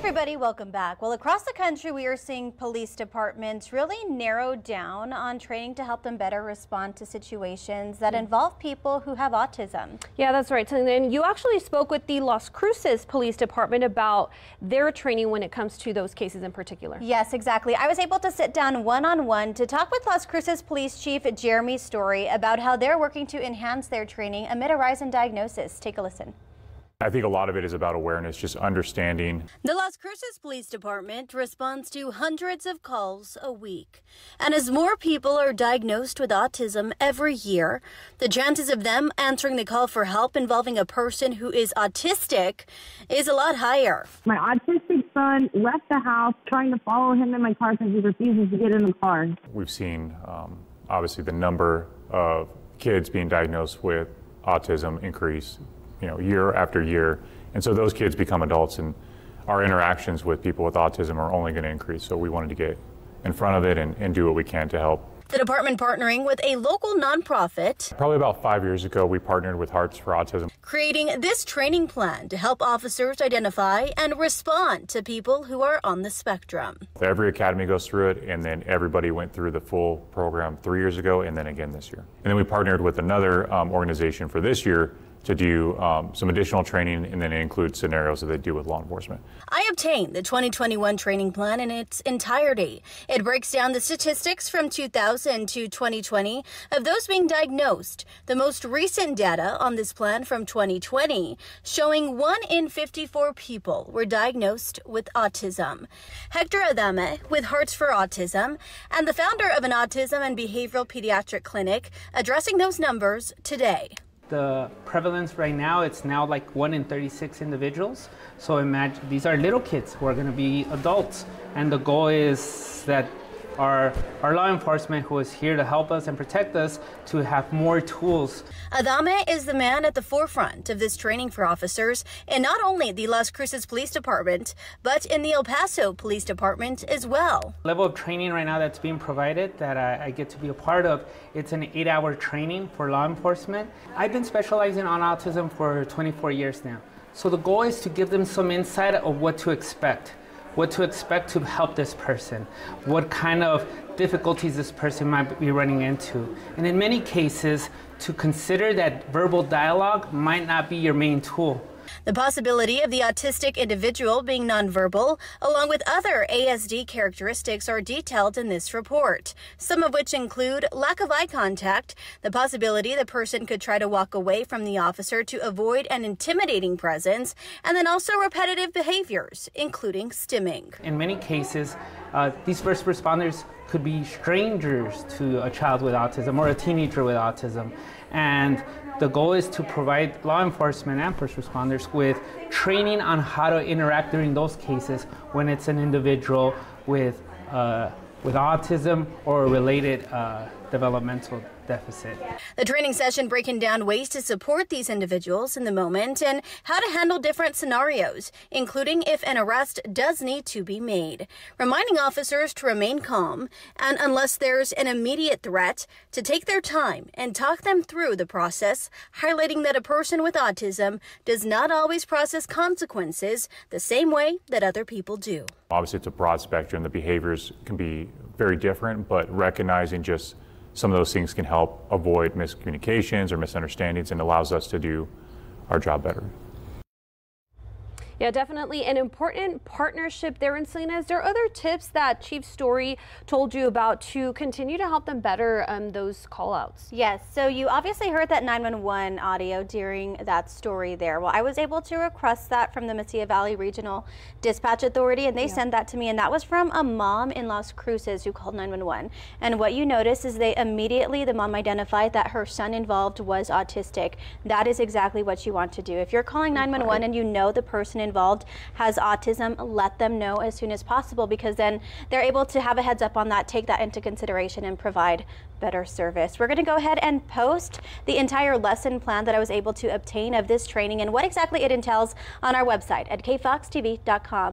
everybody, welcome back. Well, across the country, we are seeing police departments really narrow down on training to help them better respond to situations that hmm. involve people who have autism. Yeah, that's right. So And you actually spoke with the Las Cruces Police Department about their training when it comes to those cases in particular. Yes, exactly. I was able to sit down one-on-one -on -one to talk with Las Cruces Police Chief Jeremy Story about how they're working to enhance their training amid a rise in diagnosis. Take a listen. I think a lot of it is about awareness, just understanding. The Las Cruces Police Department responds to hundreds of calls a week. And as more people are diagnosed with autism every year, the chances of them answering the call for help involving a person who is autistic is a lot higher. My autistic son left the house trying to follow him in my car because he refuses to get in the car. We've seen, um, obviously, the number of kids being diagnosed with autism increase you know, year after year. And so those kids become adults, and our interactions with people with autism are only going to increase. So we wanted to get in front of it and, and do what we can to help the department partnering with a local nonprofit. Probably about five years ago, we partnered with Hearts for Autism. Creating this training plan to help officers identify and respond to people who are on the spectrum. Every academy goes through it, and then everybody went through the full program three years ago and then again this year. And then we partnered with another um, organization for this year to do um, some additional training and then include scenarios that they do with law enforcement. I obtained the 2021 training plan in its entirety. It breaks down the statistics from 2000 to 2020 of those being diagnosed. The most recent data on this plan from 2020 showing 1 in 54 people were diagnosed with autism. Hector Adame with Hearts for Autism and the founder of an autism and behavioral pediatric clinic addressing those numbers today the prevalence right now it's now like 1 in 36 individuals. So imagine these are little kids who are going to be adults. And the goal is that our, our law enforcement who is here to help us and protect us to have more tools. Adame is the man at the forefront of this training for officers in not only the Las Cruces Police Department, but in the El Paso Police Department as well. Level of training right now that's being provided that I, I get to be a part of, it's an eight hour training for law enforcement. I've been specializing on autism for 24 years now. So the goal is to give them some insight of what to expect what to expect to help this person, what kind of difficulties this person might be running into. And in many cases, to consider that verbal dialogue might not be your main tool. The possibility of the autistic individual being nonverbal, along with other ASD characteristics, are detailed in this report, some of which include lack of eye contact, the possibility the person could try to walk away from the officer to avoid an intimidating presence, and then also repetitive behaviors, including stimming. In many cases, uh, these first responders could be strangers to a child with autism or a teenager with autism. And the goal is to provide law enforcement and first responders with training on how to interact during those cases when it's an individual with, uh, with autism or related uh, developmental deficit. The training session breaking down ways to support these individuals in the moment and how to handle different scenarios, including if an arrest does need to be made, reminding officers to remain calm and unless there's an immediate threat, to take their time and talk them through the process, highlighting that a person with autism does not always process consequences the same way that other people do. Obviously, it's a broad spectrum. The behaviors can be very different, but recognizing just some of those things can help avoid miscommunications or misunderstandings and allows us to do our job better. Yeah, definitely an important partnership there. And Selena, is there other tips that Chief Story told you about to continue to help them better um, those call outs? Yes, so you obviously heard that 911 audio during that story there. Well, I was able to request that from the Mesilla Valley Regional Dispatch Authority, and they yeah. sent that to me, and that was from a mom in Las Cruces who called 911. And what you notice is they immediately, the mom identified that her son involved was autistic. That is exactly what you want to do. If you're calling 911 and you know the person involved, involved has autism, let them know as soon as possible because then they're able to have a heads up on that, take that into consideration and provide better service. We're going to go ahead and post the entire lesson plan that I was able to obtain of this training and what exactly it entails on our website at kfoxtv.com.